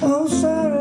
Oh, sorry.